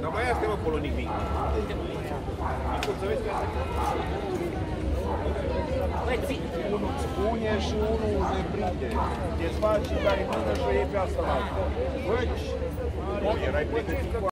Dar mai asta mă acolo nimic. Băi. Unul spune și unul ne prinde. Desfaci care mână și o iei pe asta la altă. Băi, erai pregătit cu